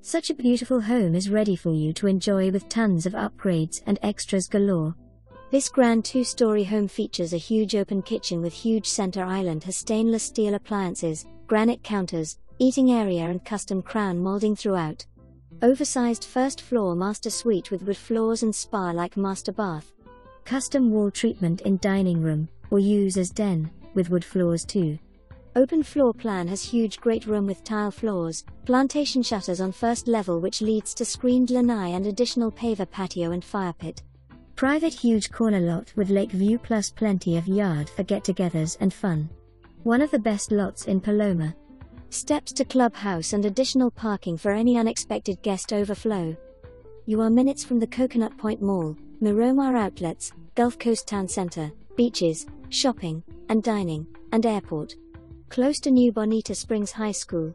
Such a beautiful home is ready for you to enjoy with tons of upgrades and extras galore. This grand two story home features a huge open kitchen with huge center island, has stainless steel appliances, granite counters, eating area, and custom crown molding throughout. Oversized first floor master suite with wood floors and spa like master bath. Custom wall treatment in dining room, or use as den, with wood floors too. Open floor plan has huge great room with tile floors, plantation shutters on first level which leads to screened lanai and additional paver patio and fire pit. Private huge corner lot with lake view plus plenty of yard for get-togethers and fun. One of the best lots in Paloma. Steps to clubhouse and additional parking for any unexpected guest overflow. You are minutes from the Coconut Point Mall, Miromar Outlets, Gulf Coast Town Center, beaches, shopping, and dining, and airport close to New Bonita Springs High School.